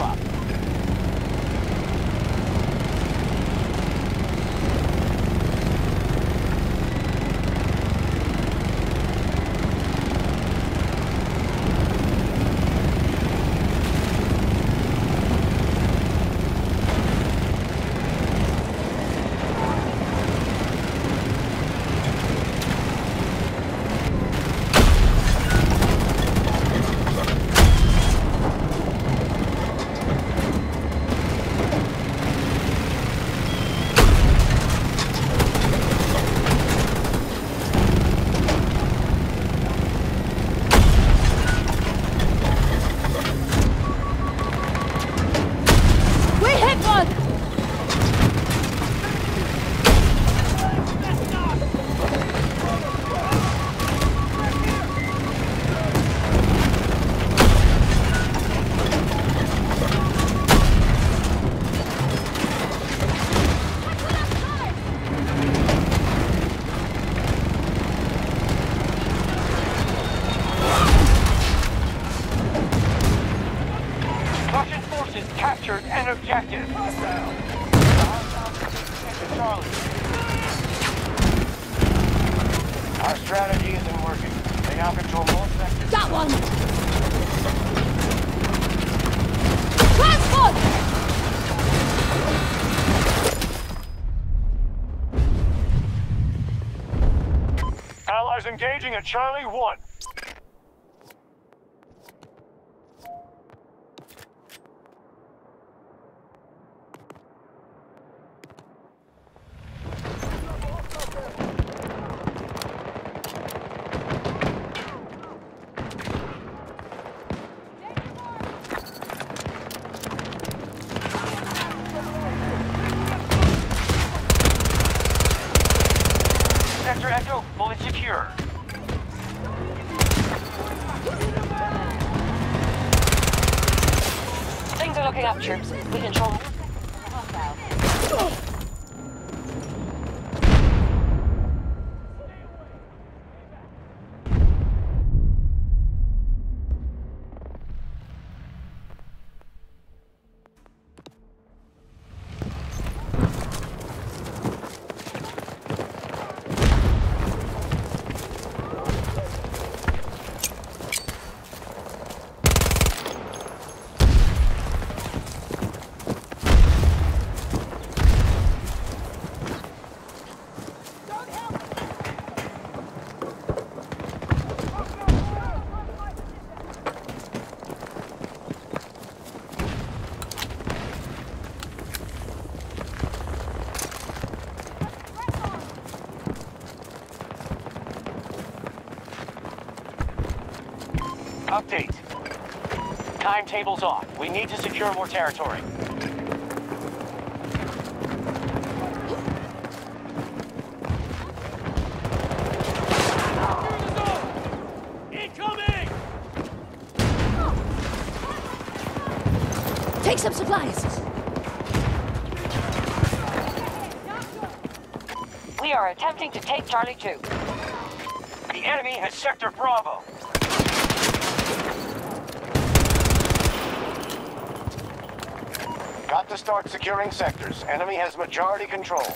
for Charlie. Our strategy isn't working. They now control more sectors. Got one! Transport! Allies engaging at Charlie 1. Echo fully secure. Things are looking up, troops. We control more sectors than the hostiles. Update. Timetable's off. We need to secure more territory. Take some supplies. We are attempting to take Charlie 2. The enemy has Sector Bravo. Got to start securing sectors. Enemy has majority control.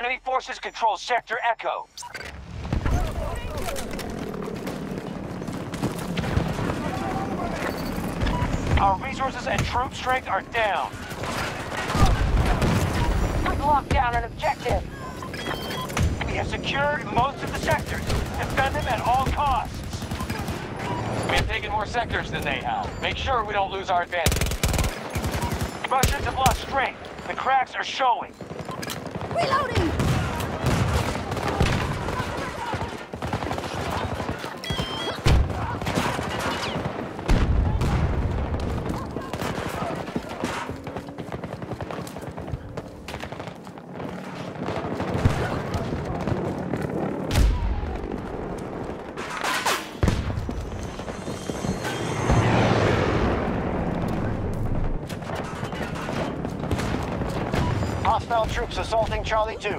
Enemy forces control Sector Echo. Our resources and troop strength are down. Let's lock down an objective. We have secured most of the sectors. Defend them at all costs. We have taken more sectors than they have. Make sure we don't lose our advantage. Russians have lost strength. The cracks are showing. Reloading! Hostile troops assaulting Charlie 2.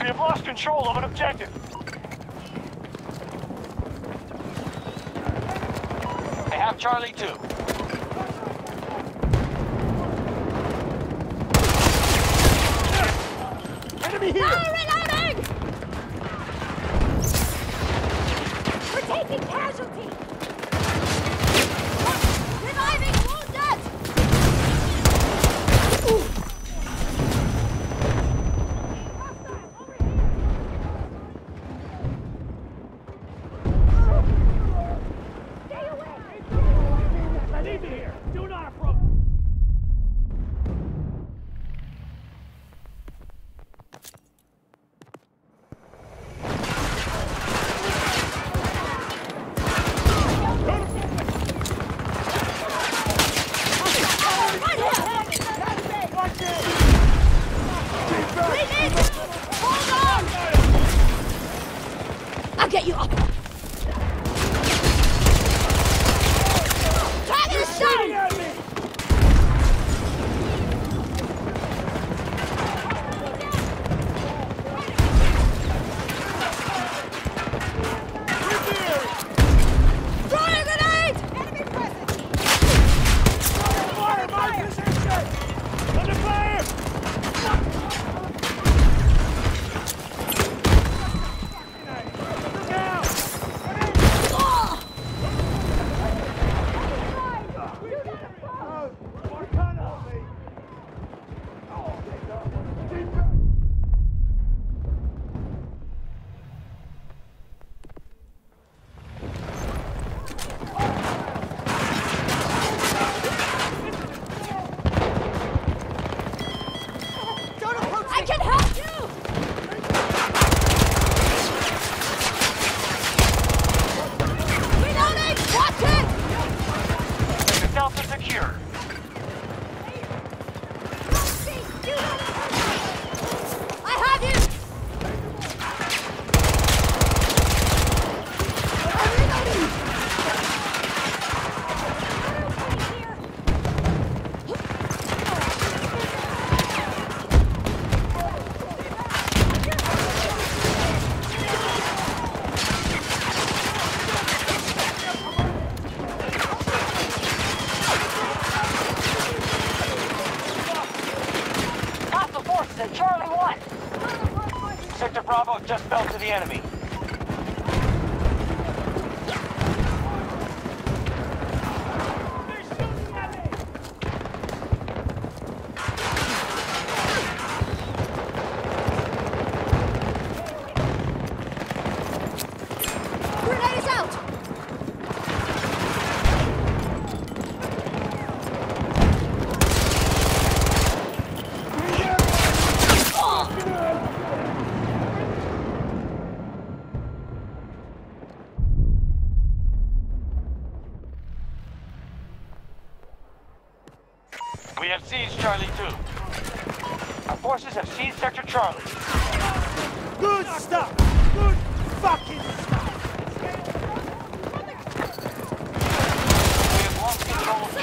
We have lost control of an objective. Reloading! We're taking casualties! Reviving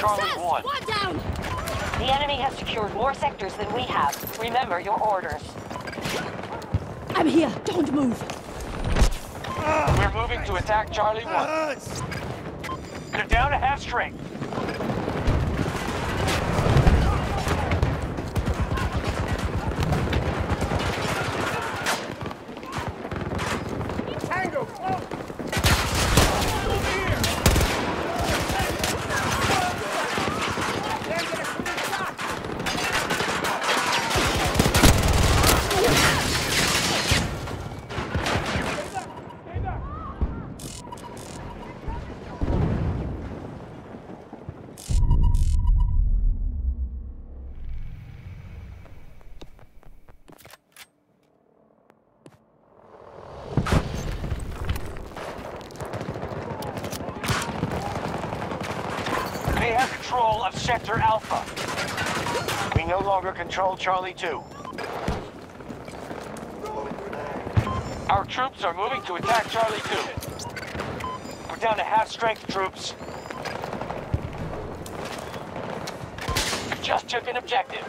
Charlie Success! 1. One down! The enemy has secured more sectors than we have. Remember your orders. I'm here. Don't move. We're moving to attack Charlie 1. They're down to half strength. Tango, close! They have control of Sector Alpha. We no longer control Charlie 2. Our troops are moving to attack Charlie 2. We're down to half strength, troops. We just took an objective.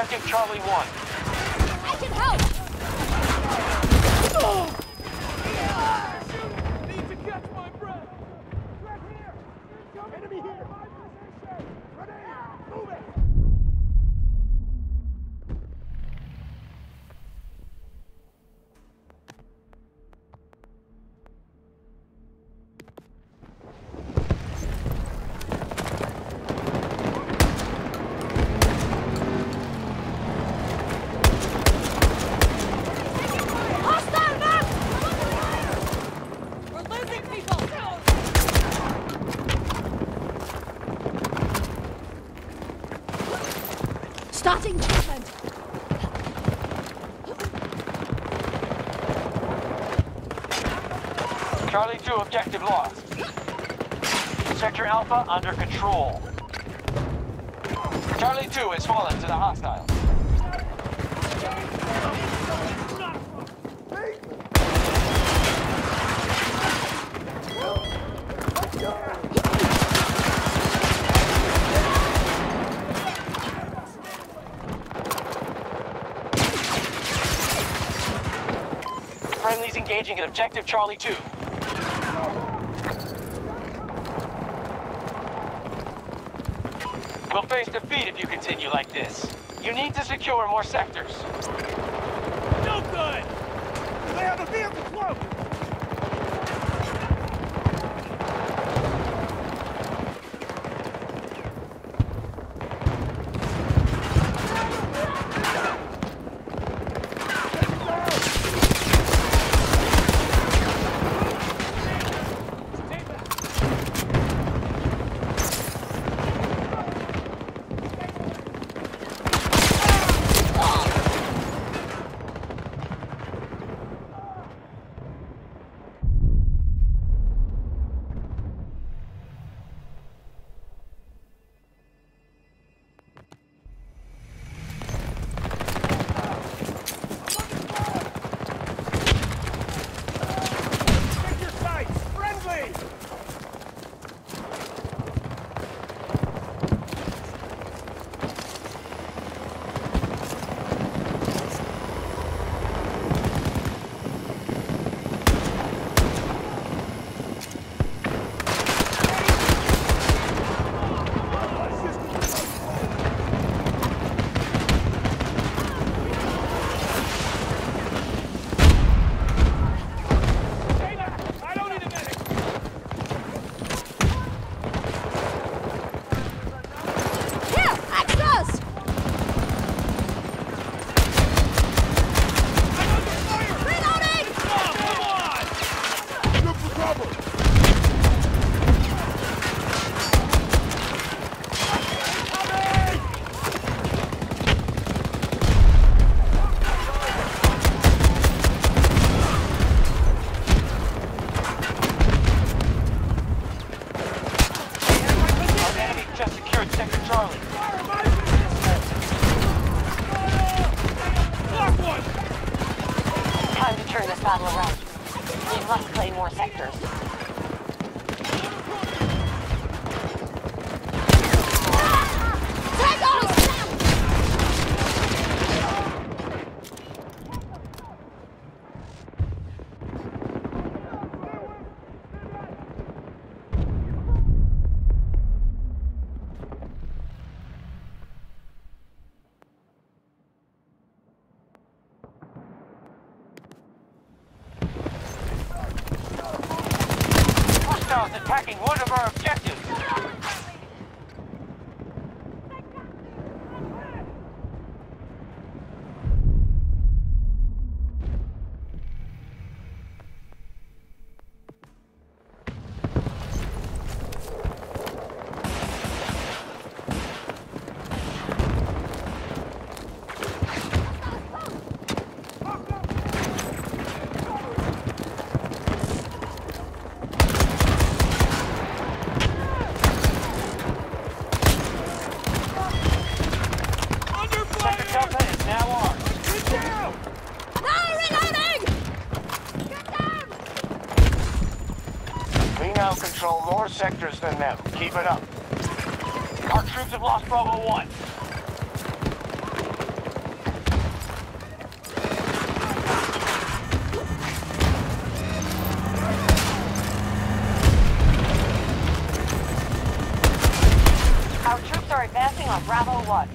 Objective Charlie 1. Alpha under control. Charlie 2 has fallen to the hostiles. Friendlies engaging at objective Charlie 2. We'll face defeat if you continue like this. You need to secure more sectors. are advancing on Bravo 1.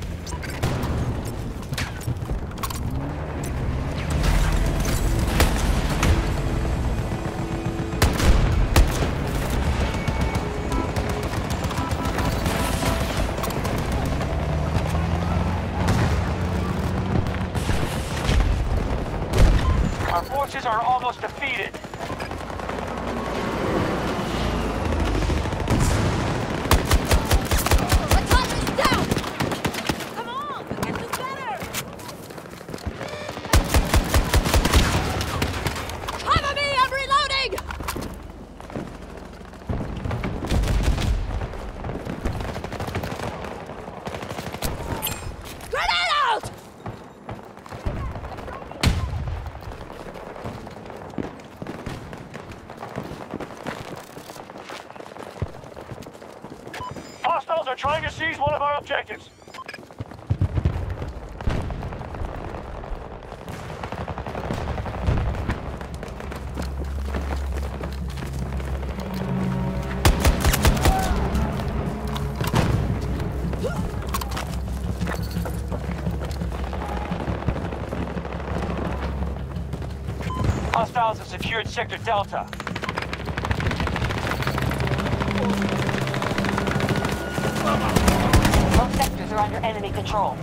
Our forces are almost defeated. objectives. Hostiles have secured Sector Delta. Mama sectors are under enemy control.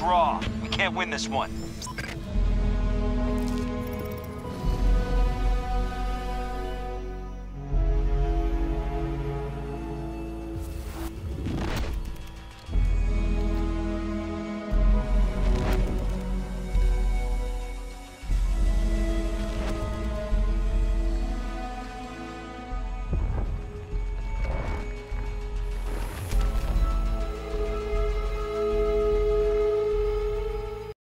draw. We can't win this one.